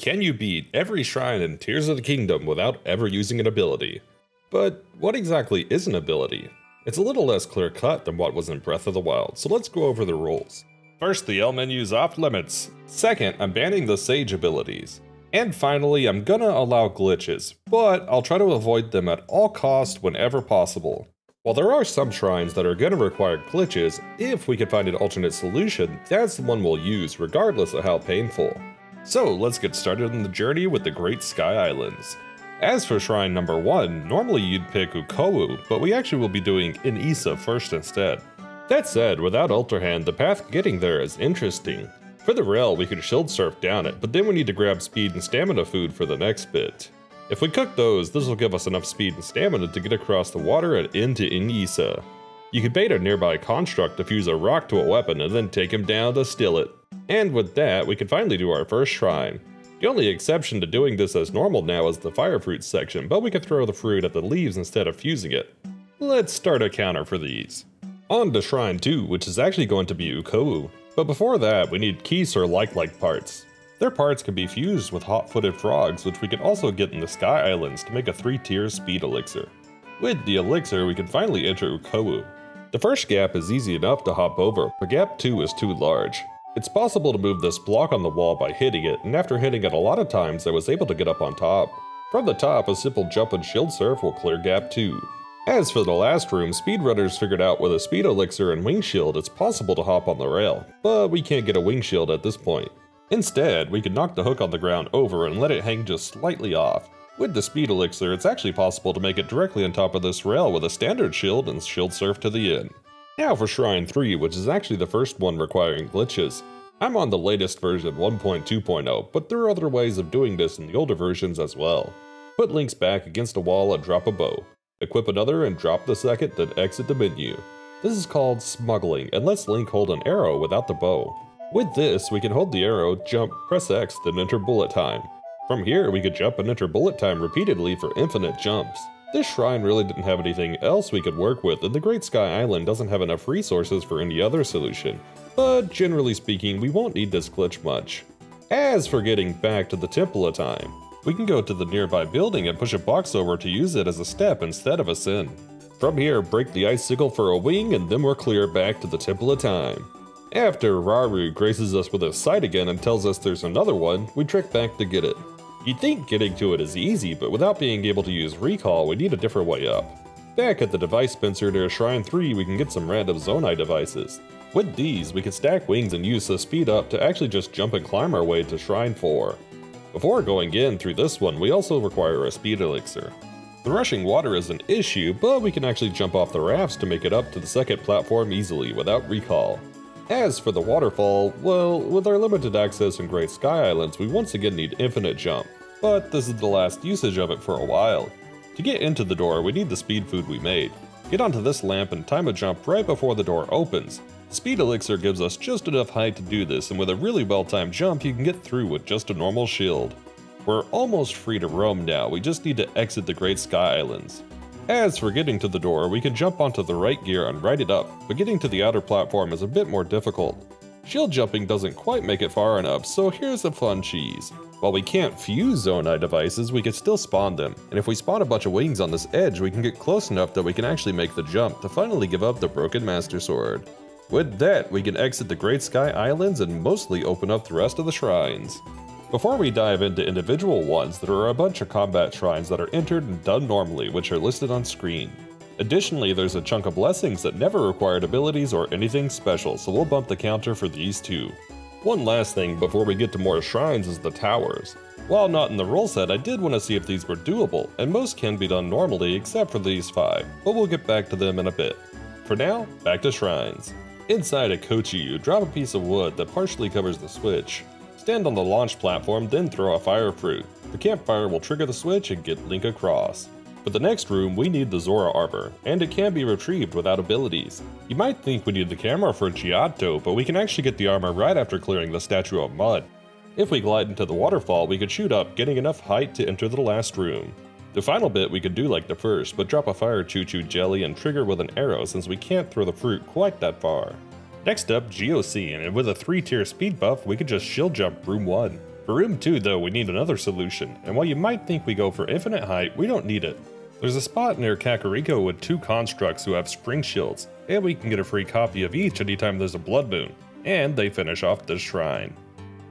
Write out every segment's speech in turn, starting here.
Can you beat every shrine in Tears of the Kingdom without ever using an ability? But what exactly is an ability? It's a little less clear cut than what was in Breath of the Wild, so let's go over the rules. First, the L menu's off limits. Second, I'm banning the Sage abilities. And finally, I'm gonna allow glitches, but I'll try to avoid them at all costs whenever possible. While there are some shrines that are gonna require glitches, if we can find an alternate solution, that's the one we'll use regardless of how painful. So let's get started on the journey with the Great Sky Islands. As for shrine number 1, normally you'd pick Ukouh, but we actually will be doing Inisa first instead. That said, without Ultrahand, the path getting there is interesting. For the rail, we could shield surf down it, but then we need to grab speed and stamina food for the next bit. If we cook those, this will give us enough speed and stamina to get across the water and into Inisa. You could bait a nearby construct to fuse a rock to a weapon and then take him down to steal it. And with that, we can finally do our first shrine. The only exception to doing this as normal now is the fire fruit section, but we can throw the fruit at the leaves instead of fusing it. Let's start a counter for these. On to Shrine 2, which is actually going to be Ukouh. But before that, we need Keese or like-like parts. Their parts can be fused with hot-footed frogs, which we can also get in the Sky Islands to make a 3-tier speed elixir. With the elixir, we can finally enter Ukouh. The first gap is easy enough to hop over, but gap 2 is too large. It's possible to move this block on the wall by hitting it, and after hitting it a lot of times I was able to get up on top. From the top, a simple jump and shield surf will clear gap 2. As for the last room, speedrunners figured out with a speed elixir and wing shield it's possible to hop on the rail, but we can't get a wing shield at this point. Instead, we can knock the hook on the ground over and let it hang just slightly off. With the speed elixir, it's actually possible to make it directly on top of this rail with a standard shield and shield surf to the end. Now for Shrine 3, which is actually the first one requiring glitches. I'm on the latest version 1.2.0, but there are other ways of doing this in the older versions as well. Put links back against a wall and drop a bow. Equip another and drop the second, then exit the menu. This is called smuggling and lets Link hold an arrow without the bow. With this, we can hold the arrow, jump, press X, then enter bullet time. From here, we could jump and enter bullet time repeatedly for infinite jumps. This shrine really didn't have anything else we could work with, and the Great Sky Island doesn't have enough resources for any other solution, but generally speaking, we won't need this glitch much. As for getting back to the Temple of Time, we can go to the nearby building and push a box over to use it as a step instead of a sin. From here, break the icicle for a wing, and then we're clear back to the Temple of Time. After Rauru graces us with his sight again and tells us there's another one, we trek back to get it. You'd think getting to it is easy, but without being able to use recall, we need a different way up. Back at the device dispenser near Shrine 3, we can get some random Zonai devices. With these, we can stack wings and use the speed up to actually just jump and climb our way to Shrine 4. Before going in through this one, we also require a speed elixir. The rushing water is an issue, but we can actually jump off the rafts to make it up to the second platform easily without recall. As for the waterfall, well, with our limited access in Great Sky Islands, we once again need infinite jump, but this is the last usage of it for a while. To get into the door, we need the speed food we made. Get onto this lamp and time a jump right before the door opens. Speed elixir gives us just enough height to do this, and with a really well timed jump, you can get through with just a normal shield. We're almost free to roam now, we just need to exit the Great Sky Islands. As for getting to the door, we can jump onto the right gear and ride it up, but getting to the outer platform is a bit more difficult. Shield jumping doesn't quite make it far enough, so here's a fun cheese. While we can't fuse Zonai devices, we can still spawn them, and if we spawn a bunch of wings on this edge, we can get close enough that we can actually make the jump to finally give up the Broken Master Sword. With that, we can exit the Great Sky Islands and mostly open up the rest of the shrines. Before we dive into individual ones, there are a bunch of combat shrines that are entered and done normally, which are listed on screen. Additionally, there's a chunk of blessings that never required abilities or anything special, so we'll bump the counter for these two. One last thing before we get to more shrines is the towers. While not in the rule set, I did want to see if these were doable, and most can be done normally except for these 5, but we'll get back to them in a bit. For now, back to shrines. Inside a Kochiyu, drop a piece of wood that partially covers the switch. Stand on the launch platform, then throw a fire fruit. The campfire will trigger the switch and get Link across. For the next room, we need the Zora armor, and it can be retrieved without abilities. You might think we need the camera for Giotto, but we can actually get the armor right after clearing the Statue of Mud. If we glide into the waterfall, we could shoot up, getting enough height to enter the last room. The final bit we could do like the first, but drop a fire choo choo jelly and trigger with an arrow since we can't throw the fruit quite that far. Next up, Geocene, and with a 3 tier speed buff, we could just shield jump room 1. For room 2 though, we need another solution, and while you might think we go for infinite height, we don't need it. There's a spot near Kakariko with two constructs who have spring shields, and we can get a free copy of each anytime there's a blood moon, and they finish off this shrine.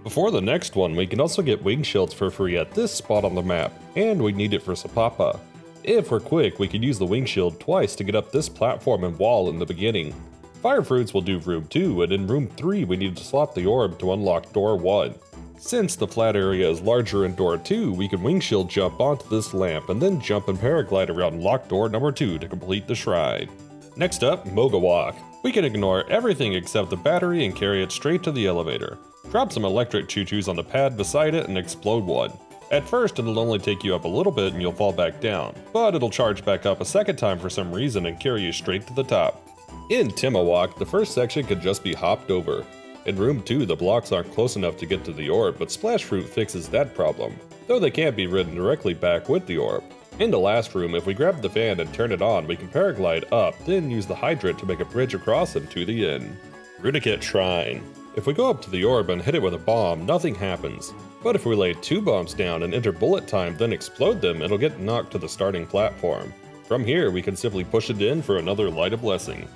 Before the next one, we can also get wing shields for free at this spot on the map, and we need it for Sapapa. If we're quick, we can use the wing shield twice to get up this platform and wall in the beginning. Fire fruits will do room 2, and in room 3 we need to slot the orb to unlock door 1. Since the flat area is larger in door 2, we can wing shield jump onto this lamp and then jump and paraglide around locked door number 2 to complete the shrine. Next up, Moga Walk. We can ignore everything except the battery and carry it straight to the elevator. Drop some electric choo-choos on the pad beside it and explode one. At first, it'll only take you up a little bit and you'll fall back down, but it'll charge back up a second time for some reason and carry you straight to the top. In Timawok, the first section could just be hopped over. In room 2, the blocks aren't close enough to get to the orb, but Splash Fruit fixes that problem, though they can't be ridden directly back with the orb. In the last room, if we grab the fan and turn it on, we can paraglide up, then use the hydrant to make a bridge across and to the inn. Runiket Shrine. If we go up to the orb and hit it with a bomb, nothing happens. But if we lay two bombs down and enter bullet time, then explode them, it'll get knocked to the starting platform. From here, we can simply push it in for another Light of Blessing.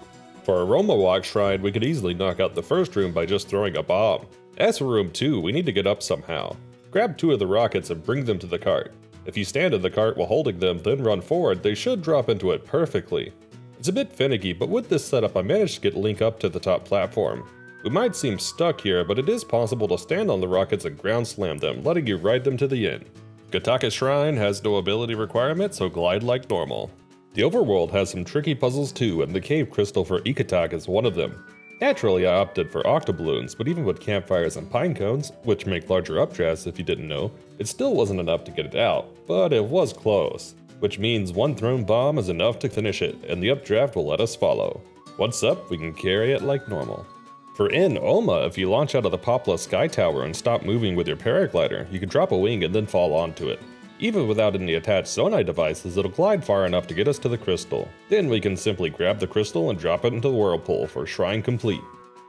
For Aroma Walk Shrine, we could easily knock out the first room by just throwing a bomb. As for room 2, we need to get up somehow. Grab two of the rockets and bring them to the cart. If you stand in the cart while holding them, then run forward, they should drop into it perfectly. It's a bit finicky, but with this setup I managed to get Link up to the top platform. We might seem stuck here, but it is possible to stand on the rockets and ground slam them, letting you ride them to the end. Gataka Shrine has no ability requirement, so glide like normal. The overworld has some tricky puzzles too, and the cave crystal for Ikatak is one of them. Naturally, I opted for octoballoons, but even with campfires and pine cones, which make larger updrafts if you didn't know, it still wasn't enough to get it out, but it was close. Which means one thrown bomb is enough to finish it, and the updraft will let us follow. Once up, we can carry it like normal. For in Oma, if you launch out of the Popla Sky Tower and stop moving with your paraglider, you can drop a wing and then fall onto it. Even without any attached Zonai devices, it'll glide far enough to get us to the crystal. Then we can simply grab the crystal and drop it into the whirlpool for shrine complete.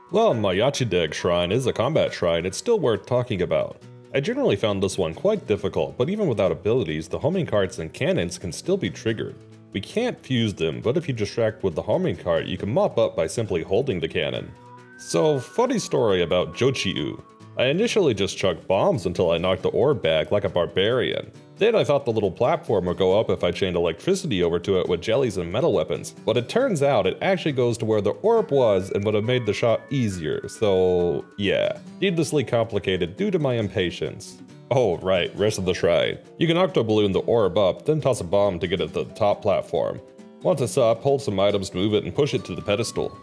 Well, While Mayachideg Shrine is a combat shrine, it's still worth talking about. I generally found this one quite difficult, but even without abilities, the homing carts and cannons can still be triggered. We can't fuse them, but if you distract with the homing cart, you can mop up by simply holding the cannon. So, funny story about Jochiu. I initially just chucked bombs until I knocked the orb back like a barbarian. Then I thought the little platform would go up if I chained electricity over to it with jellies and metal weapons, but it turns out it actually goes to where the orb was and would have made the shot easier, so yeah, needlessly complicated due to my impatience. Oh right, rest of the shrine. You can octoballoon the orb up, then toss a bomb to get it to the top platform. Once it's up, hold some items to move it and push it to the pedestal.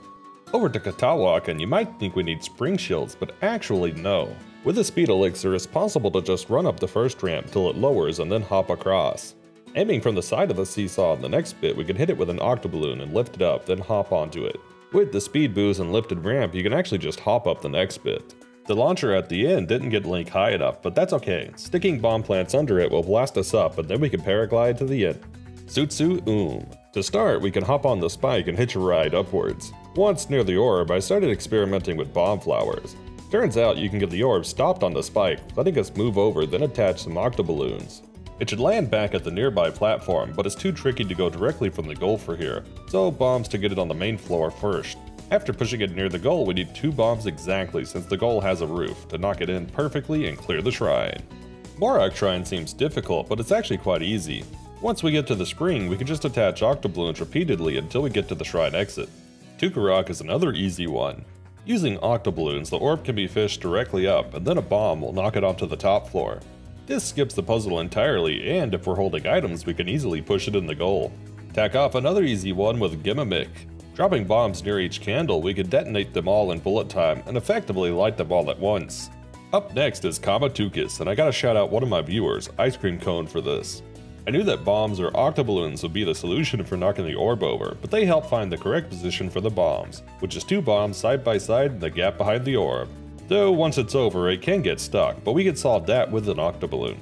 Over to Katawak, and you might think we need spring shields, but actually no. With the speed elixir, it's possible to just run up the first ramp till it lowers and then hop across. Aiming from the side of the seesaw on the next bit, we can hit it with an octoballoon and lift it up, then hop onto it. With the speed boost and lifted ramp, you can actually just hop up the next bit. The launcher at the end didn't get Link high enough, but that's okay. Sticking bomb plants under it will blast us up, and then we can paraglide to the end. Sutsu Oom. To start, we can hop on the spike and hitch a ride upwards. Once near the orb, I started experimenting with bomb flowers. Turns out you can get the orb stopped on the spike, letting us move over then attach some octoballoons. It should land back at the nearby platform, but it's too tricky to go directly from the goal for here, so bombs to get it on the main floor first. After pushing it near the goal, we need two bombs exactly since the goal has a roof, to knock it in perfectly and clear the shrine. Morak Shrine seems difficult, but it's actually quite easy. Once we get to the spring, we can just attach octoballoons repeatedly until we get to the shrine exit. Tukarak is another easy one. Using octoballoons, the orb can be fished directly up, and then a bomb will knock it onto the top floor. This skips the puzzle entirely, and if we're holding items, we can easily push it in the goal. Tack off another easy one with Gimmick. Dropping bombs near each candle, we can detonate them all in bullet time, and effectively light them all at once. Up next is Kamatukis, and I gotta shout out one of my viewers, Ice Cream Cone, for this. I knew that bombs or octoballoons would be the solution for knocking the orb over, but they help find the correct position for the bombs, which is two bombs side by side in the gap behind the orb. Though once it's over, it can get stuck, but we can solve that with an octoballoon.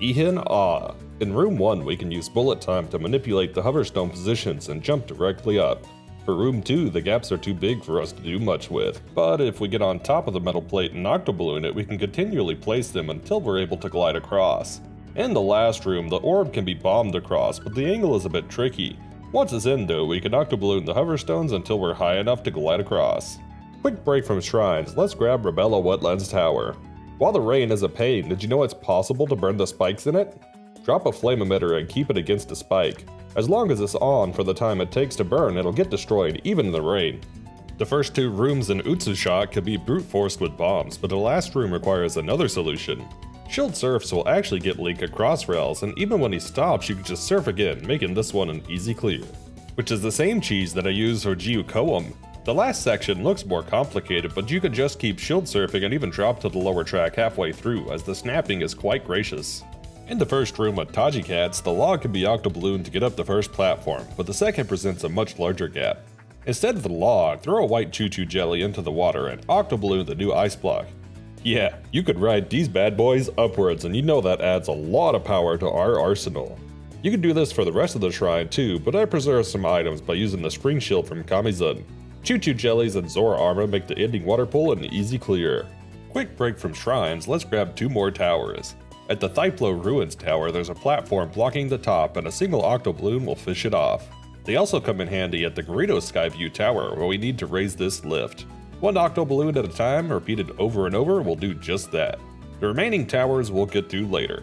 Ihan Ah. In room 1, we can use bullet time to manipulate the hoverstone positions and jump directly up. For room 2, the gaps are too big for us to do much with, but if we get on top of the metal plate and octoballoon it, we can continually place them until we're able to glide across. In the last room, the orb can be bombed across, but the angle is a bit tricky. Once it's in though, we can octoballoon the balloon, the hoverstones until we're high enough to glide across. Quick break from shrines, let's grab Rabella Wetlands Tower. While the rain is a pain, did you know it's possible to burn the spikes in it? Drop a flame emitter and keep it against a spike. As long as it's on for the time it takes to burn, it'll get destroyed, even in the rain. The first two rooms in Utsushock can be brute forced with bombs, but the last room requires another solution. Shield surfs will actually get Link across rails, and even when he stops, you can just surf again, making this one an easy clear. Which is the same cheese that I use for Geocoum. The last section looks more complicated, but you can just keep shield surfing and even drop to the lower track halfway through, as the snapping is quite gracious. In the first room with Tajikats, the log can be octoballooned to get up the first platform, but the second presents a much larger gap. Instead of the log, throw a white choo choo jelly into the water and octoballoon the new ice block. Yeah, you could ride these bad boys upwards and you know that adds a lot of power to our arsenal. You can do this for the rest of the shrine too, but I preserve some items by using the spring shield from Kamizun. Choo Choo Jellies and Zora Armor make the ending water pool an easy clear. Quick break from shrines, let's grab two more towers. At the Thyphlo Ruins Tower, there's a platform blocking the top and a single octoballoon will fish it off. They also come in handy at the Garrido Skyview Tower, where we need to raise this lift. One octo balloon at a time, repeated over and over, will do just that. The remaining towers we'll get to later.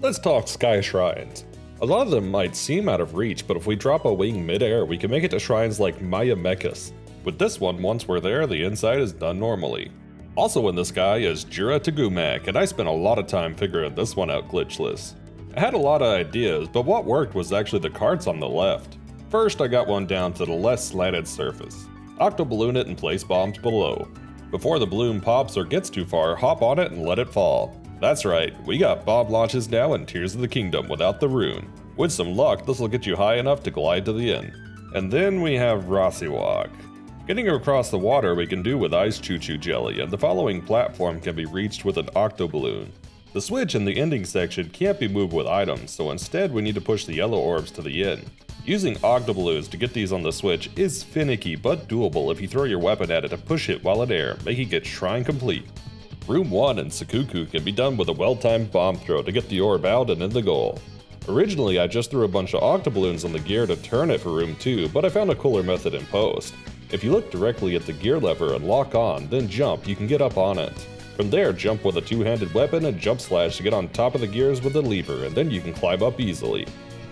Let's talk Sky Shrines. A lot of them might seem out of reach, but if we drop a wing mid-air, we can make it to shrines like Maya Mechas. With this one, once we're there, the inside is done normally. Also in the sky is Jura Tagumak, and I spent a lot of time figuring this one out glitchless. I had a lot of ideas, but what worked was actually the carts on the left. First, I got one down to the less slanted surface. Octoballoon it and place bombs below. Before the balloon pops or gets too far, hop on it and let it fall. That's right, we got bomb launches now in Tears of the Kingdom without the rune. With some luck, this will get you high enough to glide to the end. And then we have Rossiwalk. Getting across the water we can do with Ice Choo Choo Jelly, and the following platform can be reached with an octoballoon. The switch in the ending section can't be moved with items, so instead we need to push the yellow orbs to the end. Using octoballoons to get these on the switch is finicky but doable if you throw your weapon at it and push it while in air, making it shrine complete. Room 1 and Sakuku can be done with a well-timed bomb throw to get the orb out and in the goal. Originally I just threw a bunch of octoballoons on the gear to turn it for room 2, but I found a cooler method in post. If you look directly at the gear lever and lock on, then jump, you can get up on it. From there, jump with a two-handed weapon and jump slash to get on top of the gears with the lever, and then you can climb up easily.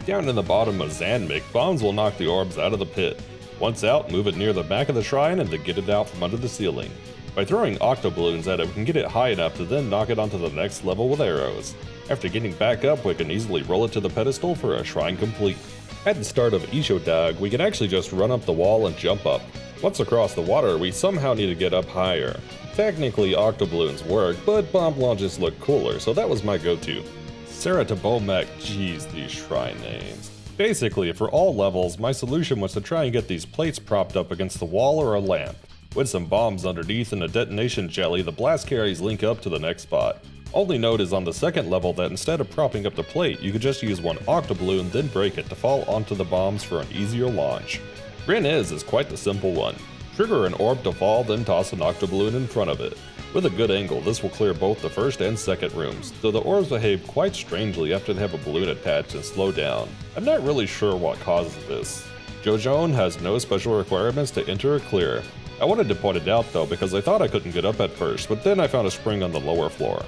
Down in the bottom of Zanmik, bombs will knock the orbs out of the pit. Once out, move it near the back of the shrine and then get it out from under the ceiling. By throwing octoballoons at it, we can get it high enough to then knock it onto the next level with arrows. After getting back up, we can easily roll it to the pedestal for a shrine complete. At the start of Ishodag, we can actually just run up the wall and jump up. Once across the water, we somehow need to get up higher. Technically, octoballoons work, but bomb launches look cooler, so that was my go-to. Sarah to Bomek, jeez, these shrine names. Basically, for all levels, my solution was to try and get these plates propped up against the wall or a lamp. With some bombs underneath and a detonation jelly, the blast carries link up to the next spot. Only note is on the second level that instead of propping up the plate, you could just use one octoballoon then break it to fall onto the bombs for an easier launch. Rin is is quite the simple one. Trigger an orb to fall, then toss an octoballoon in front of it. With a good angle, this will clear both the first and second rooms, though the orbs behave quite strangely after they have a balloon attached and slow down. I'm not really sure what causes this. Jojon has no special requirements to enter or clear. I wanted to point it out though because I thought I couldn't get up at first, but then I found a spring on the lower floor.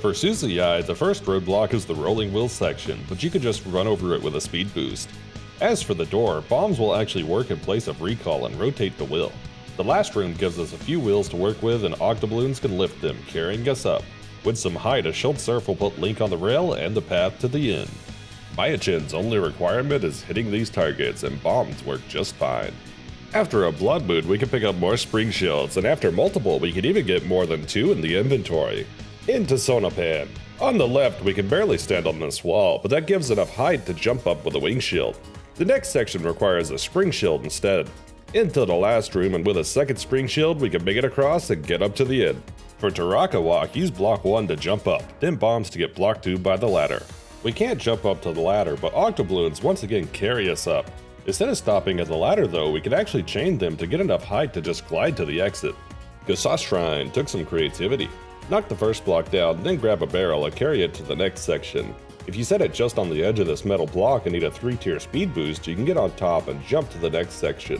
For Susuyai, the first roadblock is the rolling wheel section, but you can just run over it with a speed boost. As for the door, bombs will actually work in place of recall and rotate the wheel. The last room gives us a few wheels to work with and octoballoons can lift them, carrying us up. With some height, a shield surf will put Link on the rail and the path to the end. Mayachin's only requirement is hitting these targets and bombs work just fine. After a Blood Moon, we can pick up more Spring Shields, and after multiple, we can even get more than two in the inventory. Into Sonopan. On the left, we can barely stand on this wall, but that gives enough height to jump up with a wing shield. The next section requires a spring shield instead. Into the last room and with a second spring shield we can make it across and get up to the end. For Taraka Walk, use block 1 to jump up, then bombs to get block 2 by the ladder. We can't jump up to the ladder, but Octobloons once again carry us up. Instead of stopping at the ladder though, we can actually chain them to get enough height to just glide to the exit. Gosa Shrine took some creativity. Knock the first block down, then grab a barrel and carry it to the next section. If you set it just on the edge of this metal block and need a 3-tier speed boost, you can get on top and jump to the next section.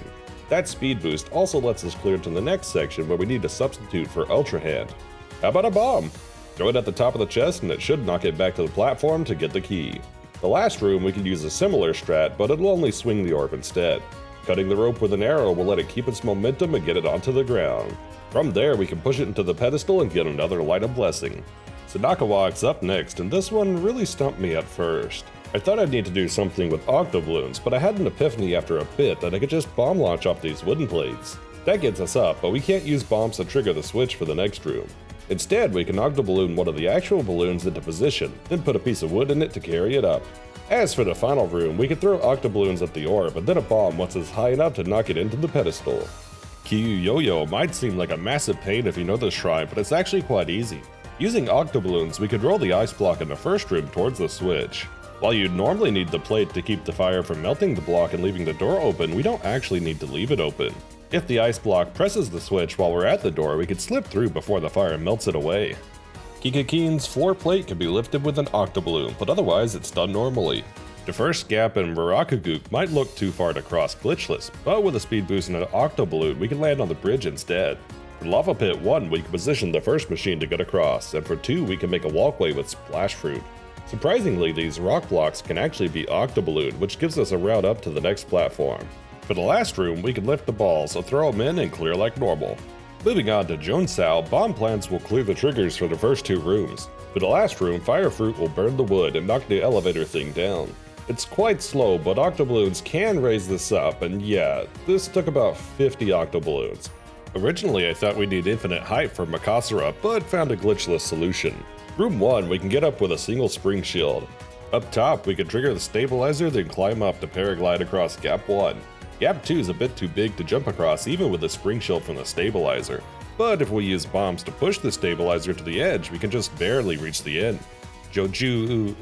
That speed boost also lets us clear to the next section where we need to substitute for Ultra Hand. How about a bomb? Throw it at the top of the chest and it should knock it back to the platform to get the key. The last room we can use a similar strat, but it'll only swing the orb instead. Cutting the rope with an arrow will let it keep its momentum and get it onto the ground. From there we can push it into the pedestal and get another light of blessing. Sadaka walks up next, and this one really stumped me at first. I thought I'd need to do something with octobloons, but I had an epiphany after a bit that I could just bomb launch off these wooden plates. That gets us up, but we can't use bombs to trigger the switch for the next room. Instead, we can octoballoon one of the actual balloons into position, then put a piece of wood in it to carry it up. As for the final room, we can throw octoballoons at the orb, and then a bomb once it's high enough to knock it into the pedestal. Kyu Yo-Yo might seem like a massive pain if you know this shrine, but it's actually quite easy. Using octoballoons, we could roll the ice block in the first room towards the switch. While you'd normally need the plate to keep the fire from melting the block and leaving the door open, we don't actually need to leave it open. If the ice block presses the switch while we're at the door, we could slip through before the fire melts it away. Kikakin's floor plate can be lifted with an octoballoon, but otherwise it's done normally. The first gap in Murakagook might look too far to cross glitchless, but with a speed boost and an octoballoon we can land on the bridge instead. For Lava Pit 1, we can position the first machine to get across, and for 2, we can make a walkway with Splash Fruit. Surprisingly, these rock blocks can actually be Octoballoon, which gives us a route up to the next platform. For the last room, we can lift the balls, so throw them in and clear like normal. Moving on to Jonesao, bomb plants will clear the triggers for the first two rooms. For the last room, Fire Fruit will burn the wood and knock the elevator thing down. It's quite slow, but Octoballoons can raise this up, and yeah, this took about 50 Octoballoons. Originally, I thought we'd need infinite height for Makasura, but found a glitchless solution. Room 1, we can get up with a single spring shield. Up top, we can trigger the stabilizer, then climb up to paraglide across Gap 1. Gap 2 is a bit too big to jump across even with a spring shield from the stabilizer. But if we use bombs to push the stabilizer to the edge, we can just barely reach the end. Joju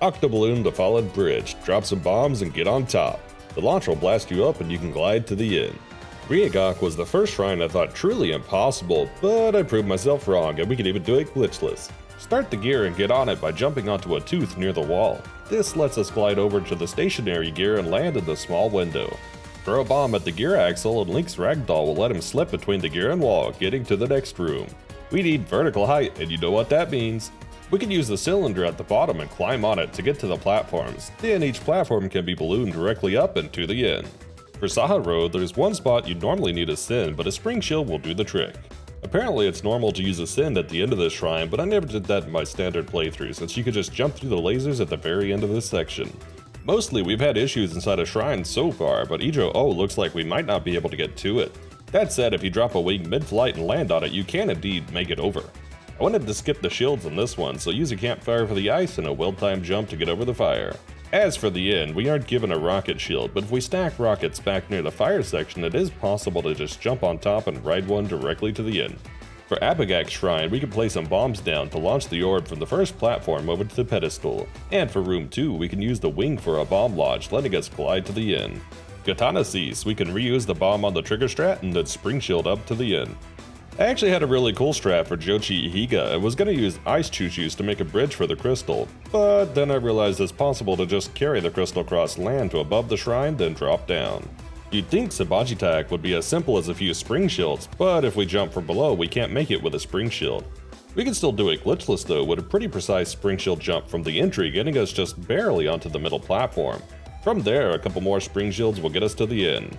Octoballoon the fallen bridge, drop some bombs and get on top. The launch will blast you up and you can glide to the end. Ryegok was the first shrine I thought truly impossible, but I proved myself wrong and we can even do it glitchless. Start the gear and get on it by jumping onto a tooth near the wall. This lets us glide over to the stationary gear and land in the small window. Throw a bomb at the gear axle and Link's ragdoll will let him slip between the gear and wall, getting to the next room. We need vertical height, and you know what that means. We can use the cylinder at the bottom and climb on it to get to the platforms, then each platform can be ballooned directly up and to the end. For Saha Road, there's one spot you'd normally need a Sin, but a Spring Shield will do the trick. Apparently it's normal to use a Sin at the end of this shrine, but I never did that in my standard playthrough since you could just jump through the lasers at the very end of this section. Mostly we've had issues inside a shrine so far, but Ijo-O looks like we might not be able to get to it. That said, if you drop a wing mid-flight and land on it, you can indeed make it over. I wanted to skip the shields on this one, so use a campfire for the ice and a well-timed jump to get over the fire. As for the end, we aren't given a rocket shield, but if we stack rockets back near the fire section, it is possible to just jump on top and ride one directly to the end. For Abagak's shrine, we can place some bombs down to launch the orb from the first platform over to the pedestal. And for room 2, we can use the wing for a bomb launch, letting us glide to the end. Katana Cease, we can reuse the bomb on the trigger strat and then spring shield up to the end. I actually had a really cool strat for Jochi Ihiga and was going to use Ice Chuchus to make a bridge for the crystal, but then I realized it's possible to just carry the crystal across land to above the shrine then drop down. You'd think Sabajitak would be as simple as a few spring shields, but if we jump from below we can't make it with a spring shield. We can still do it glitchless though with a pretty precise spring shield jump from the entry getting us just barely onto the middle platform. From there, a couple more spring shields will get us to the end.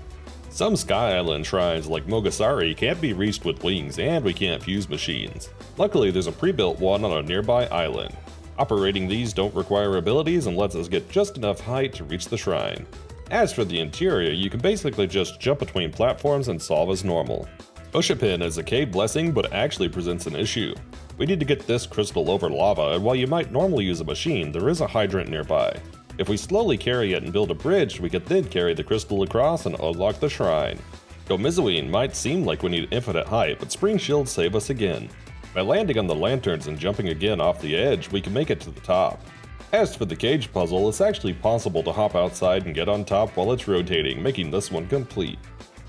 Some Sky Island shrines like Mogasari can't be reached with wings and we can't fuse machines. Luckily there's a pre-built one on a nearby island. Operating these don't require abilities and lets us get just enough height to reach the shrine. As for the interior, you can basically just jump between platforms and solve as normal. Oshapin is a cave blessing but actually presents an issue. We need to get this crystal over lava and while you might normally use a machine, there is a hydrant nearby. If we slowly carry it and build a bridge, we could then carry the crystal across and unlock the shrine. Gomizuin might seem like we need infinite height, but spring shields save us again. By landing on the lanterns and jumping again off the edge, we can make it to the top. As for the cage puzzle, it's actually possible to hop outside and get on top while it's rotating, making this one complete.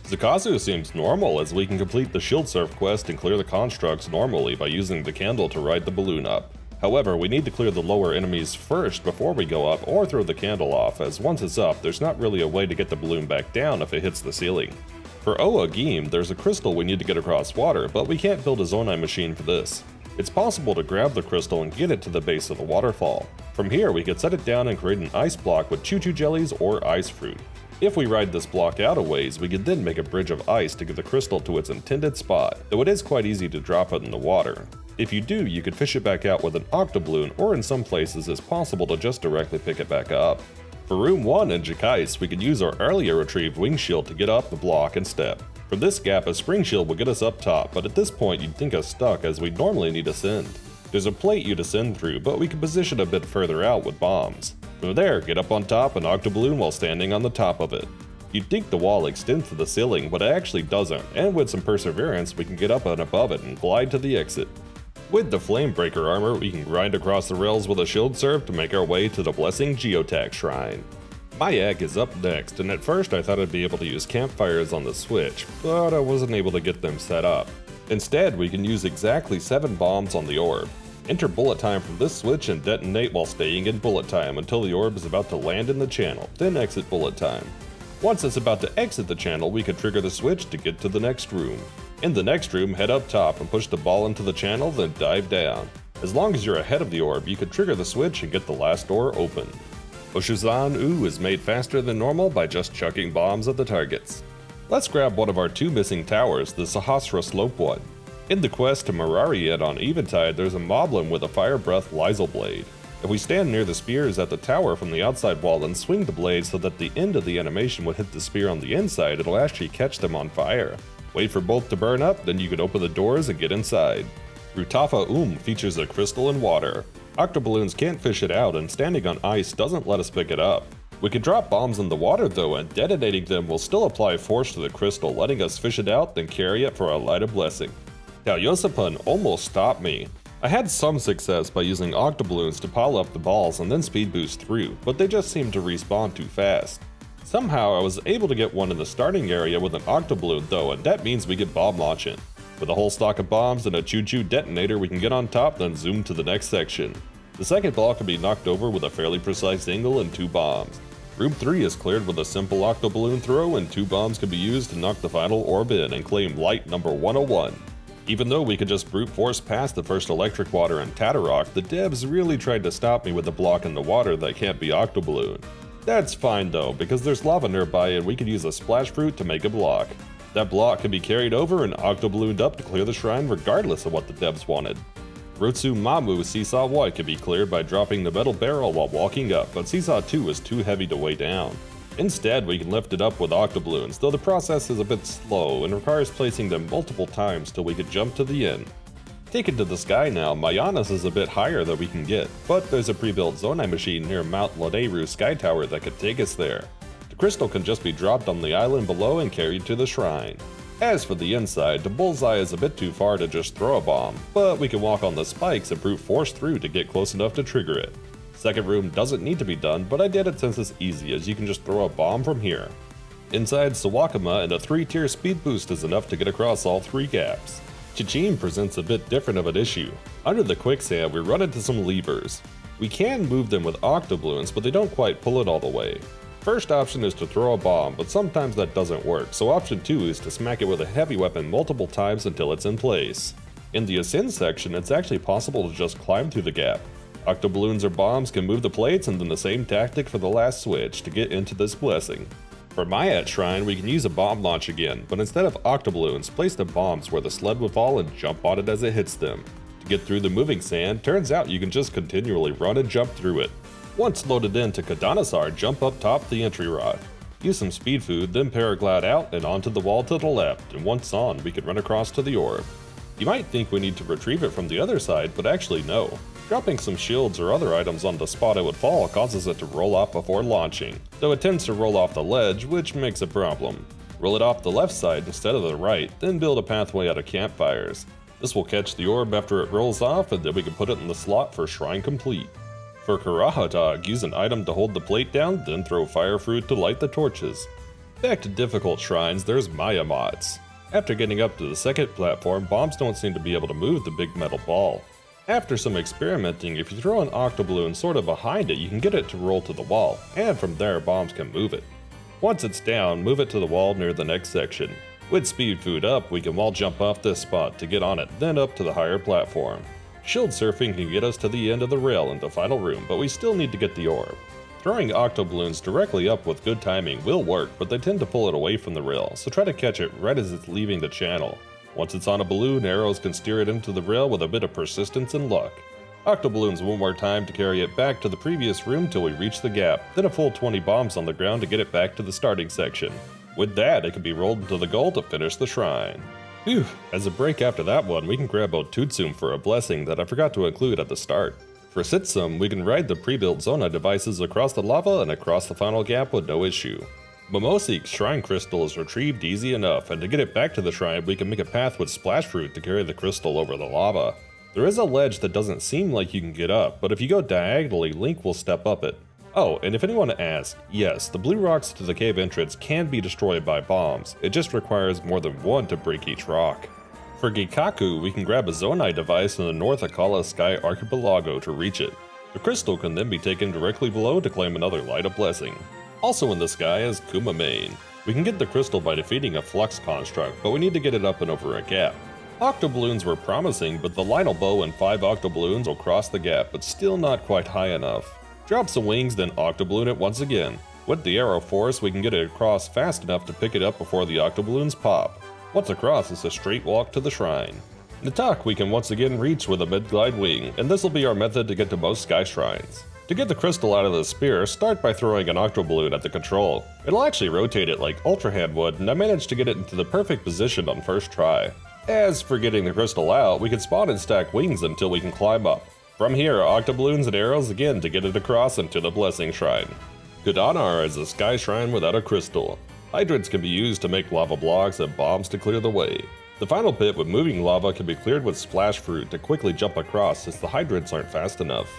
Zakasu seems normal as we can complete the Shield Surf quest and clear the constructs normally by using the candle to ride the balloon up. However, we need to clear the lower enemies first before we go up or throw the candle off, as once it's up, there's not really a way to get the balloon back down if it hits the ceiling. For Oa Geem, there's a crystal we need to get across water, but we can't build a Zonai machine for this. It's possible to grab the crystal and get it to the base of the waterfall. From here, we could set it down and create an ice block with choo-choo jellies or ice fruit. If we ride this block out a ways, we could then make a bridge of ice to get the crystal to its intended spot, though it is quite easy to drop it in the water. If you do, you could fish it back out with an octobloon, or in some places it's possible to just directly pick it back up. For room 1 in Jakais, we could use our earlier retrieved wing shield to get up the block and step. From this gap, a spring shield will get us up top, but at this point you'd think us stuck as we normally need to send. There's a plate you descend through, but we can position a bit further out with bombs. From there, get up on top and octobloon while standing on the top of it. You'd think the wall extends to the ceiling, but it actually doesn't, and with some perseverance we can get up and above it and glide to the exit. With the Flamebreaker armor, we can grind across the rails with a shield serve to make our way to the Blessing Geotag Shrine. My egg is up next, and at first I thought I'd be able to use campfires on the Switch, but I wasn't able to get them set up. Instead, we can use exactly 7 bombs on the orb. Enter bullet time from this switch and detonate while staying in bullet time until the orb is about to land in the channel, then exit bullet time. Once it's about to exit the channel, we can trigger the switch to get to the next room. In the next room, head up top and push the ball into the channel, then dive down. As long as you're ahead of the orb, you can trigger the switch and get the last door open. Oshuzan U is made faster than normal by just chucking bombs at the targets. Let's grab one of our two missing towers, the Sahasra Slope one. In the quest to Mirariet on Eventide, there's a moblin with a Fire Breath Lysel Blade. If we stand near the spears at the tower from the outside wall and swing the blade so that the end of the animation would hit the spear on the inside, it'll actually catch them on fire. Wait for both to burn up, then you can open the doors and get inside. Rutafa Um features a crystal in water. Octoballoons can't fish it out, and standing on ice doesn't let us pick it up. We can drop bombs in the water though, and detonating them will still apply force to the crystal, letting us fish it out, then carry it for our light of blessing. Now Yosipun almost stopped me. I had some success by using octoballoons to pile up the balls and then speed boost through, but they just seemed to respawn too fast. Somehow I was able to get one in the starting area with an octoballoon though, and that means we get bomb launching. With a whole stock of bombs and a choo-choo detonator, we can get on top then zoom to the next section. The second ball can be knocked over with a fairly precise angle and two bombs. Room 3 is cleared with a simple octoballoon throw and two bombs can be used to knock the final orb in and claim light number 101. Even though we could just brute force past the first electric water and Tatterock, the devs really tried to stop me with a block in the water that can't be Octoballoon. That's fine though, because there's lava nearby and we could use a splash fruit to make a block. That block can be carried over and octoballooned up to clear the shrine regardless of what the devs wanted. Rotsu Mamu Seesaw 1 can be cleared by dropping the metal barrel while walking up, but Seesaw 2 is too heavy to weigh down. Instead, we can lift it up with octoballoons, though the process is a bit slow and requires placing them multiple times till we can jump to the end. Taken to the sky now, Mayanas is a bit higher that we can get, but there's a pre-built Zonai machine near Mount Laderu Sky Tower that could take us there. The crystal can just be dropped on the island below and carried to the shrine. As for the inside, the bullseye is a bit too far to just throw a bomb, but we can walk on the spikes and brute force through to get close enough to trigger it. Second room doesn't need to be done, but I did it since it's easy as you can just throw a bomb from here. Inside Sawakama and a 3 tier speed boost is enough to get across all 3 gaps. Chichim presents a bit different of an issue. Under the quicksand we run into some levers. We can move them with octobloons, but they don't quite pull it all the way. First option is to throw a bomb, but sometimes that doesn't work, so option 2 is to smack it with a heavy weapon multiple times until it's in place. In the ascend section, it's actually possible to just climb through the gap. Octoballoons or bombs can move the plates and then the same tactic for the last switch to get into this blessing. For Myat Shrine, we can use a bomb launch again, but instead of octoballoons, place the bombs where the sled would fall and jump on it as it hits them. To get through the moving sand, turns out you can just continually run and jump through it. Once loaded into Kadanasar, jump up top the entry rod. Use some speed food, then paraglide out and onto the wall to the left, and once on, we can run across to the orb. You might think we need to retrieve it from the other side, but actually no. Dropping some shields or other items on the spot it would fall causes it to roll off before launching, though it tends to roll off the ledge, which makes a problem. Roll it off the left side instead of the right, then build a pathway out of campfires. This will catch the orb after it rolls off, and then we can put it in the slot for Shrine Complete. For Karaha Dog, use an item to hold the plate down, then throw fire fruit to light the torches. Back to difficult shrines, there's Maya mods. After getting up to the second platform, bombs don't seem to be able to move the big metal ball. After some experimenting, if you throw an octoballoon sort of behind it, you can get it to roll to the wall, and from there bombs can move it. Once it's down, move it to the wall near the next section. With speed food up, we can wall jump off this spot to get on it, then up to the higher platform. Shield surfing can get us to the end of the rail in the final room, but we still need to get the orb. Throwing octoballoons directly up with good timing will work, but they tend to pull it away from the rail, so try to catch it right as it's leaving the channel. Once it's on a balloon, arrows can steer it into the rail with a bit of persistence and luck. Octoballoons one more time to carry it back to the previous room till we reach the gap, then a full 20 bombs on the ground to get it back to the starting section. With that, it can be rolled into the goal to finish the shrine. Phew, as a break after that one, we can grab Otutsum for a blessing that I forgot to include at the start. For Sitsum, we can ride the pre-built Zonai devices across the lava and across the final gap with no issue. Momosik's shrine crystal is retrieved easy enough, and to get it back to the shrine, we can make a path with splash fruit to carry the crystal over the lava. There is a ledge that doesn't seem like you can get up, but if you go diagonally, Link will step up it. Oh, and if anyone asks, yes, the blue rocks to the cave entrance can be destroyed by bombs, it just requires more than one to break each rock. For Gikaku, we can grab a Zonai device in the North Akala Sky Archipelago to reach it. The crystal can then be taken directly below to claim another Light of Blessing. Also in the sky is Kumamane. We can get the crystal by defeating a Flux construct, but we need to get it up and over a gap. Octoballoons were promising, but the Lynel bow and 5 octoballoons will cross the gap, but still not quite high enough. Drop some wings, then octoballoon it once again. With the arrow force, we can get it across fast enough to pick it up before the octoballoons pop. Once across, it's a straight walk to the shrine. Natak we can once again reach with a mid-glide wing, and this will be our method to get to most sky shrines. To get the crystal out of the spear, start by throwing an octoballoon at the control. It'll actually rotate it like Ultra Hand would, and I managed to get it into the perfect position on first try. As for getting the crystal out, we can spawn and stack wings until we can climb up. From here, octoballoons and arrows again to get it across into the Blessing Shrine. Kudanar is a sky shrine without a crystal. Hydrants can be used to make lava blocks and bombs to clear the way. The final pit with moving lava can be cleared with splash fruit to quickly jump across since the hydrants aren't fast enough.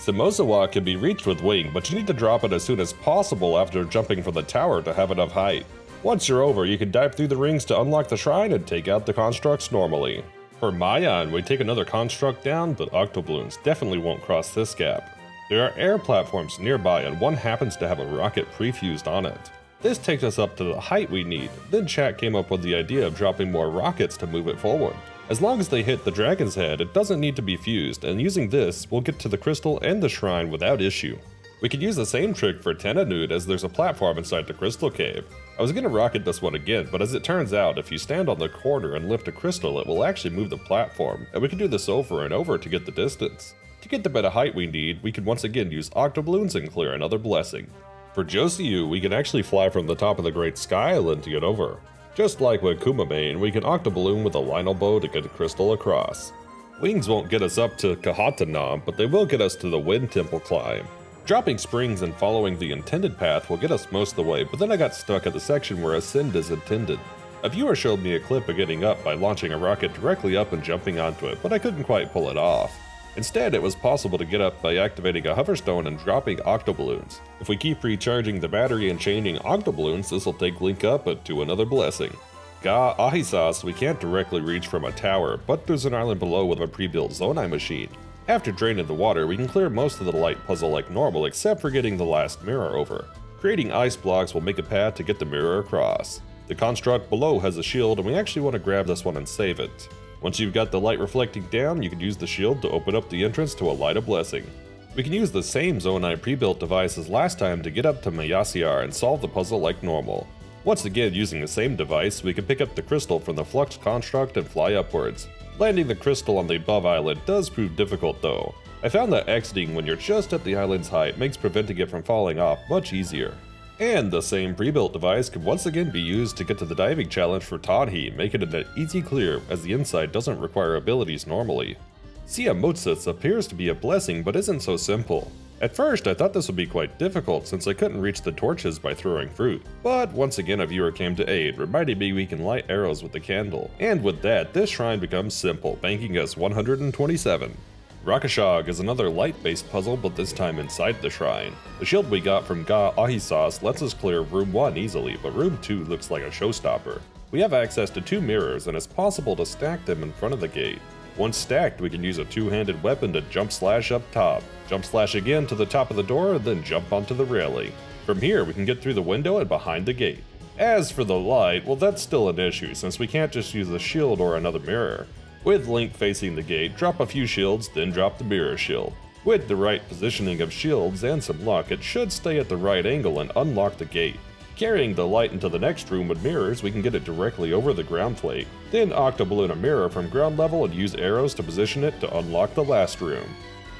Samosawa can be reached with wing, but you need to drop it as soon as possible after jumping from the tower to have enough height. Once you're over, you can dive through the rings to unlock the shrine and take out the constructs normally. For Mayan, we take another construct down, but Octoballoons definitely won't cross this gap. There are air platforms nearby and one happens to have a rocket prefused on it. This takes us up to the height we need, then chat came up with the idea of dropping more rockets to move it forward. As long as they hit the dragon's head, it doesn't need to be fused, and using this, we'll get to the crystal and the shrine without issue. We could use the same trick for Tenanud as there's a platform inside the crystal cave. I was gonna rocket this one again, but as it turns out, if you stand on the corner and lift a crystal, it will actually move the platform, and we can do this over and over to get the distance. To get the bit of height we need, we can once again use Octobloons and clear another blessing. For Joseu, we can actually fly from the top of the Great Sky Island to get over. Just like with Kumamane, we can octoballoon with a Lynel bow to get a crystal across. Wings won't get us up to Kahatanam, but they will get us to the Wind Temple climb. Dropping springs and following the intended path will get us most of the way, but then I got stuck at the section where ascend is intended. A viewer showed me a clip of getting up by launching a rocket directly up and jumping onto it, but I couldn't quite pull it off. Instead, it was possible to get up by activating a hoverstone and dropping octoballoons. If we keep recharging the battery and chaining octoballoons, this will take Link up to another blessing. Ga Ahisas we can't directly reach from a tower, but there's an island below with a pre-built Zonai machine. After draining the water, we can clear most of the light puzzle like normal except for getting the last mirror over. Creating ice blocks will make a path to get the mirror across. The construct below has a shield and we actually want to grab this one and save it. Once you've got the light reflecting down, you can use the shield to open up the entrance to a light of blessing. We can use the same Zonai pre-built device as last time to get up to Mayasiar and solve the puzzle like normal. Once again using the same device, we can pick up the crystal from the Flux construct and fly upwards. Landing the crystal on the above island does prove difficult though. I found that exiting when you're just at the island's height makes preventing it from falling off much easier. And the same pre-built device can once again be used to get to the diving challenge for Todhi, making it an easy clear as the inside doesn't require abilities normally. Siamotsutsu appears to be a blessing but isn't so simple. At first, I thought this would be quite difficult since I couldn't reach the torches by throwing fruit. But once again a viewer came to aid, reminding me we can light arrows with the candle. And with that, this shrine becomes simple, banking us 127. Rakashag is another light-based puzzle, but this time inside the shrine. The shield we got from Ga Ahisas lets us clear room 1 easily, but room 2 looks like a showstopper. We have access to two mirrors, and it's possible to stack them in front of the gate. Once stacked, we can use a two-handed weapon to jump slash up top, jump slash again to the top of the door, and then jump onto the railing. From here, we can get through the window and behind the gate. As for the light, well that's still an issue since we can't just use a shield or another mirror. With Link facing the gate, drop a few shields, then drop the mirror shield. With the right positioning of shields and some luck, it should stay at the right angle and unlock the gate. Carrying the light into the next room with mirrors, we can get it directly over the ground plate. Then octoballoon a mirror from ground level and use arrows to position it to unlock the last room.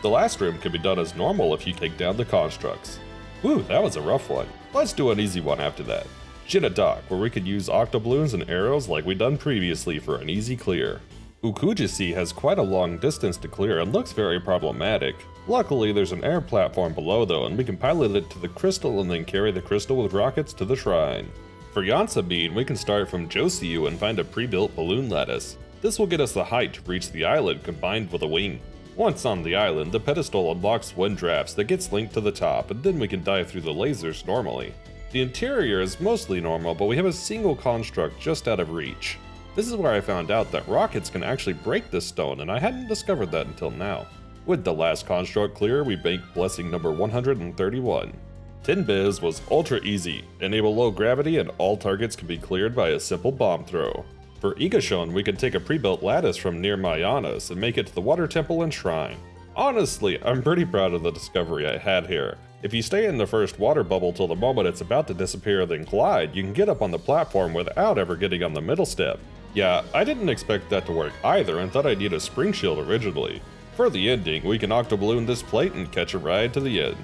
The last room can be done as normal if you take down the constructs. Whew, that was a rough one. Let's do an easy one after that. Jitta Dock, where we could use octoballoons and arrows like we done previously for an easy clear. Ukujisi has quite a long distance to clear and looks very problematic. Luckily, there's an air platform below though, and we can pilot it to the crystal and then carry the crystal with rockets to the shrine. For Yonsabine, we can start from Joseiu and find a pre-built balloon lattice. This will get us the height to reach the island combined with a wing. Once on the island, the pedestal unlocks wind drafts that gets linked to the top, and then we can dive through the lasers normally. The interior is mostly normal, but we have a single construct just out of reach. This is where I found out that rockets can actually break this stone, and I hadn't discovered that until now. With the last construct clear, we bank blessing number 131. Tin Biz was ultra easy, enable low gravity and all targets can be cleared by a simple bomb throw. For Igashon, we can take a pre-built lattice from near Mayanas and make it to the water temple and shrine. Honestly, I'm pretty proud of the discovery I had here. If you stay in the first water bubble till the moment it's about to disappear then glide, you can get up on the platform without ever getting on the middle step. Yeah, I didn't expect that to work either and thought I'd need a spring shield originally. For the ending, we can octoballoon this plate and catch a ride to the end.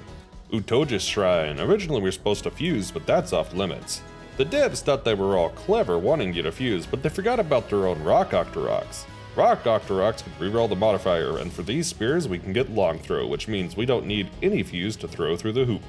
Utojus Shrine, originally we were supposed to fuse, but that's off limits. The devs thought they were all clever wanting you to fuse, but they forgot about their own rock Octoroks. Rock Octoroks can reroll the modifier, and for these spears we can get long throw, which means we don't need any fuse to throw through the hoop.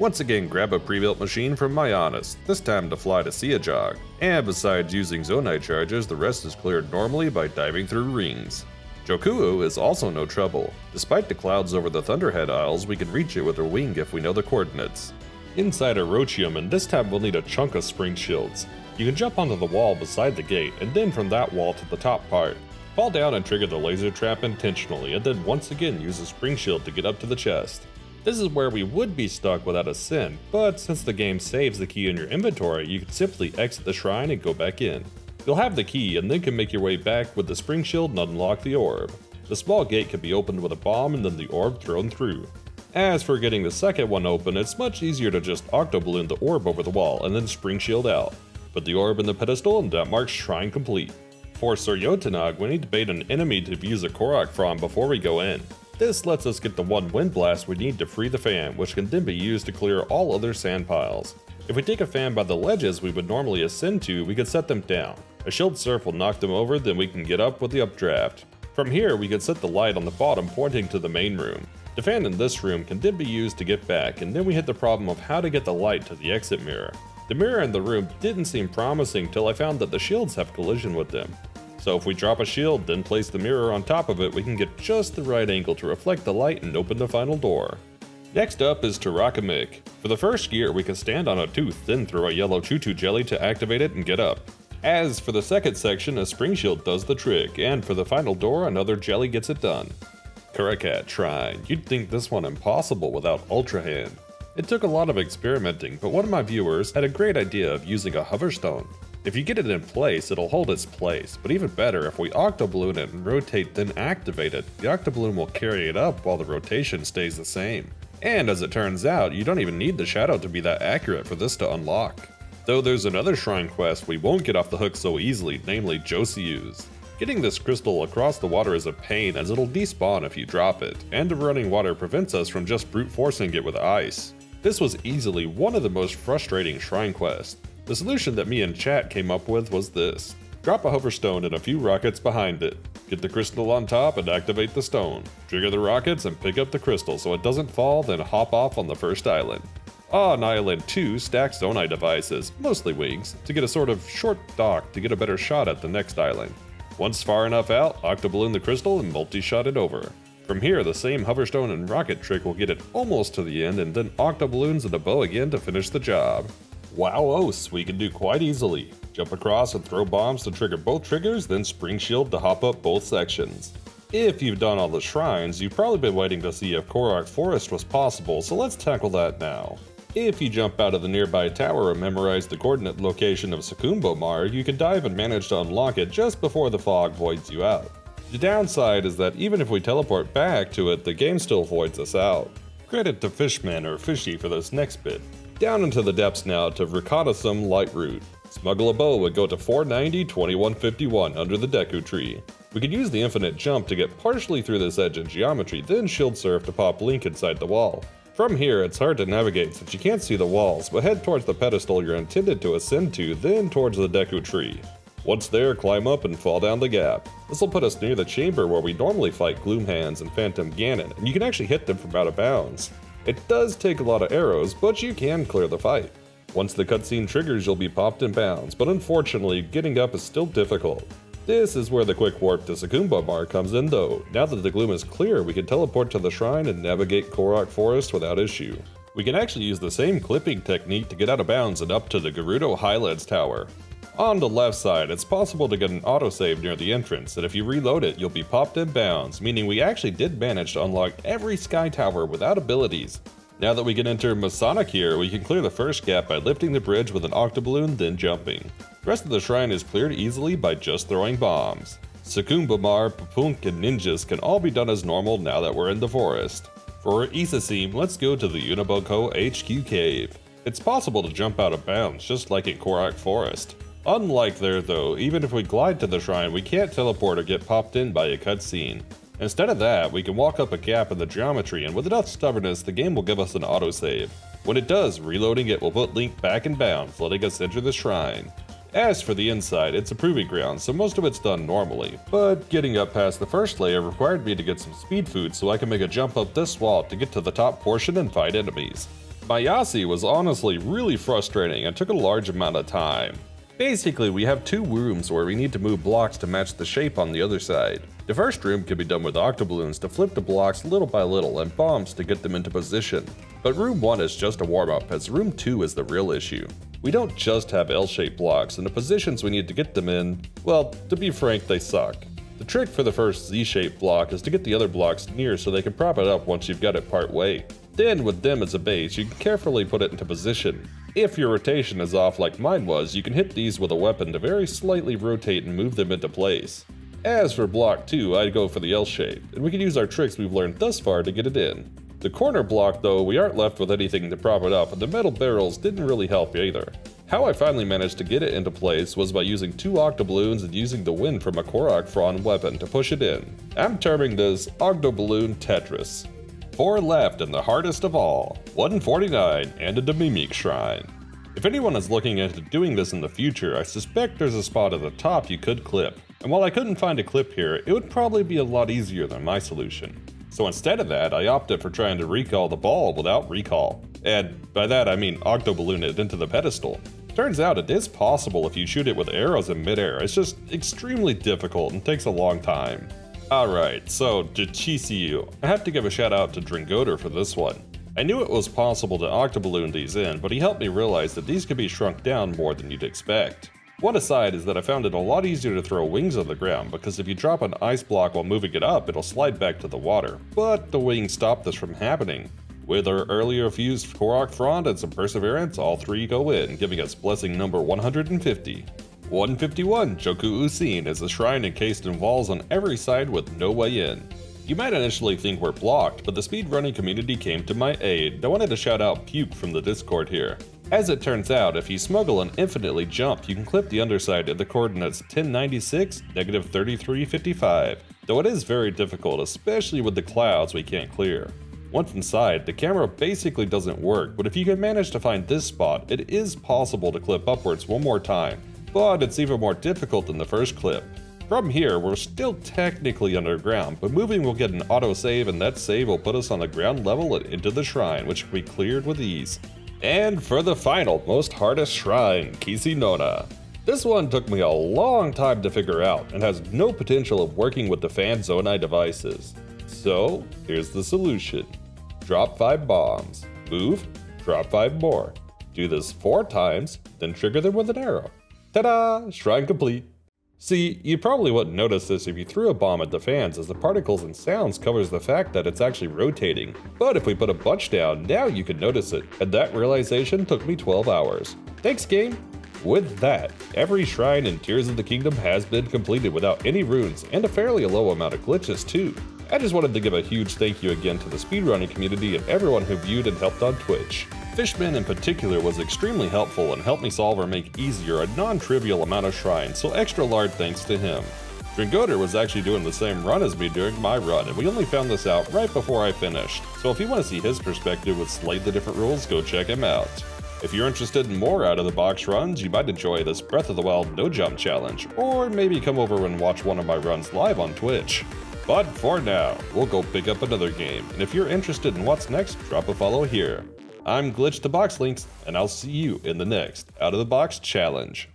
Once again, grab a pre-built machine from Mayanas, this time to fly to Siajog. And besides using Zonai charges, the rest is cleared normally by diving through rings. Jokuo is also no trouble. Despite the clouds over the Thunderhead Isles, we can reach it with our wing if we know the coordinates. Inside Orochium, and this time we'll need a chunk of spring shields. You can jump onto the wall beside the gate, and then from that wall to the top part. Fall down and trigger the laser trap intentionally, and then once again use a spring shield to get up to the chest. This is where we would be stuck without a sin, but since the game saves the key in your inventory, you can simply exit the shrine and go back in. You'll have the key and then can make your way back with the spring shield and unlock the orb. The small gate can be opened with a bomb and then the orb thrown through. As for getting the second one open, it's much easier to just octoballoon the orb over the wall and then spring shield out. Put the orb in the pedestal and that marks shrine complete. For Suryotanag, we need to bait an enemy to use a Korok from before we go in. This lets us get the one wind blast we need to free the fan, which can then be used to clear all other sand piles. If we take a fan by the ledges we would normally ascend to, we could set them down. A shield surf will knock them over, then we can get up with the updraft. From here, we can set the light on the bottom pointing to the main room. The fan in this room can then be used to get back, and then we hit the problem of how to get the light to the exit mirror. The mirror in the room didn't seem promising till I found that the shields have collision with them. So if we drop a shield, then place the mirror on top of it, we can get just the right angle to reflect the light and open the final door. Next up is Tarakamik. For the first gear, we can stand on a tooth, then throw a yellow Chuchu jelly to activate it and get up. As for the second section, a spring shield does the trick, and for the final door, another jelly gets it done. Karakat Shrine. You'd think this one impossible without Ultra Hand. It took a lot of experimenting, but one of my viewers had a great idea of using a hoverstone. If you get it in place, it'll hold its place, but even better, if we octoballoon it and rotate then activate it, the octoballoon will carry it up while the rotation stays the same. And as it turns out, you don't even need the shadow to be that accurate for this to unlock. Though there's another shrine quest we won't get off the hook so easily, namely Joseiu's. Getting this crystal across the water is a pain as it'll despawn if you drop it, and the running water prevents us from just brute forcing it with ice. This was easily one of the most frustrating shrine quests, the solution that me and chat came up with was this. Drop a hoverstone and a few rockets behind it. Get the crystal on top and activate the stone. Trigger the rockets and pick up the crystal so it doesn't fall, then hop off on the first island. Ah, on Island 2, stack Zonai devices, mostly wings, to get a sort of short dock to get a better shot at the next island. Once far enough out, octoballoon the crystal and multi-shot it over. From here, the same hoverstone and rocket trick will get it almost to the end and then octoballoons and a bow again to finish the job. Wow oh, Os we can do quite easily. Jump across and throw bombs to trigger both triggers, then spring shield to hop up both sections. If you've done all the shrines, you've probably been waiting to see if Korok Forest was possible, so let's tackle that now. If you jump out of the nearby tower and memorize the coordinate location of Sukumbo Mar, you can dive and manage to unlock it just before the fog voids you out. The downside is that even if we teleport back to it, the game still voids us out. Credit to Fishman or Fishy for this next bit. Down into the depths now to Recognosum Light Route. Smuggle a bow would go to 490 2151 under the Deku tree. We could use the infinite jump to get partially through this edge in geometry, then shield surf to pop Link inside the wall. From here, it's hard to navigate since you can't see the walls, but head towards the pedestal you're intended to ascend to, then towards the Deku tree. Once there, climb up and fall down the gap. This will put us near the chamber where we normally fight Gloomhands and Phantom Ganon, and you can actually hit them from out of bounds. It does take a lot of arrows, but you can clear the fight. Once the cutscene triggers, you'll be popped in bounds, but unfortunately, getting up is still difficult. This is where the quick warp to Sukumbo Bar comes in though. Now that the gloom is clear, we can teleport to the shrine and navigate Korok Forest without issue. We can actually use the same clipping technique to get out of bounds and up to the Gerudo Highlands Tower. On the left side, it's possible to get an autosave near the entrance, and if you reload it, you'll be popped in bounds, meaning we actually did manage to unlock every Sky Tower without abilities. Now that we can enter Masonic here, we can clear the first gap by lifting the bridge with an octoballoon, then jumping. The rest of the shrine is cleared easily by just throwing bombs. Sukumbamar, Papunk, and ninjas can all be done as normal now that we're in the forest. For Isasim, let's go to the Unaboko HQ cave. It's possible to jump out of bounds, just like in Korok Forest. Unlike there though, even if we glide to the shrine, we can't teleport or get popped in by a cutscene. Instead of that, we can walk up a gap in the geometry and with enough stubbornness, the game will give us an autosave. When it does, reloading it will put Link back in bounds, letting us enter the shrine. As for the inside, it's a proving ground, so most of it's done normally, but getting up past the first layer required me to get some speed food so I can make a jump up this wall to get to the top portion and fight enemies. Mayasi was honestly really frustrating and took a large amount of time. Basically, we have two rooms where we need to move blocks to match the shape on the other side. The first room can be done with octoballoons to flip the blocks little by little and bombs to get them into position. But room 1 is just a warm up as room 2 is the real issue. We don't just have L-shaped blocks, and the positions we need to get them in, well, to be frank, they suck. The trick for the first Z-shaped block is to get the other blocks near so they can prop it up once you've got it part way. Then, with them as a base, you can carefully put it into position. If your rotation is off like mine was, you can hit these with a weapon to very slightly rotate and move them into place. As for block 2, I'd go for the L shape, and we can use our tricks we've learned thus far to get it in. The corner block though, we aren't left with anything to prop it up and the metal barrels didn't really help either. How I finally managed to get it into place was by using two octoballoons and using the wind from a Korok Frond weapon to push it in. I'm terming this Octoballoon Tetris. Four left and the hardest of all, 149 and a Demimic Shrine. If anyone is looking into doing this in the future, I suspect there's a spot at the top you could clip. And while I couldn't find a clip here, it would probably be a lot easier than my solution. So instead of that, I opted for trying to recall the ball without recall. And by that I mean octoballoon it into the pedestal. Turns out it is possible if you shoot it with arrows in midair, it's just extremely difficult and takes a long time. Alright, so Jichisiu. I have to give a shout out to Drengodr for this one. I knew it was possible to octoballoon these in, but he helped me realize that these could be shrunk down more than you'd expect. One aside is that I found it a lot easier to throw wings on the ground because if you drop an ice block while moving it up, it'll slide back to the water. But the wings stop this from happening. With our earlier fused Korok Frond and some perseverance, all three go in, giving us blessing number 150. 151 Joku Usin is a shrine encased in walls on every side with no way in. You might initially think we're blocked, but the speedrunning community came to my aid. I wanted to shout out Puke from the Discord here. As it turns out, if you smuggle and infinitely jump, you can clip the underside at the coordinates 1096, negative 3355, though it is very difficult, especially with the clouds we can't clear. Once inside, the camera basically doesn't work, but if you can manage to find this spot, it is possible to clip upwards one more time, but it's even more difficult than the first clip. From here, we're still technically underground, but moving will get an autosave and that save will put us on the ground level and into the shrine, which can be cleared with ease. And for the final, most hardest shrine, Kisinona. This one took me a long time to figure out and has no potential of working with the fan Zonai devices. So, here's the solution. Drop 5 bombs, move, drop 5 more. Do this 4 times, then trigger them with an arrow. Ta-da! Shrine complete! See, you probably wouldn't notice this if you threw a bomb at the fans as the particles and sounds covers the fact that it's actually rotating. But if we put a bunch down, now you can notice it, and that realization took me 12 hours. Thanks game! With that, every shrine in Tears of the Kingdom has been completed without any runes and a fairly low amount of glitches too. I just wanted to give a huge thank you again to the speedrunning community and everyone who viewed and helped on Twitch. Fishman in particular was extremely helpful and helped me solve or make easier a non-trivial amount of shrines, so extra large thanks to him. Drengodr was actually doing the same run as me during my run, and we only found this out right before I finished, so if you want to see his perspective with slightly different rules, go check him out. If you're interested in more out-of-the-box runs, you might enjoy this Breath of the Wild No Jump Challenge, or maybe come over and watch one of my runs live on Twitch. But for now, we'll go pick up another game, and if you're interested in what's next, drop a follow here. I'm Glitch the BoxLynx, and I'll see you in the next Out of the Box Challenge.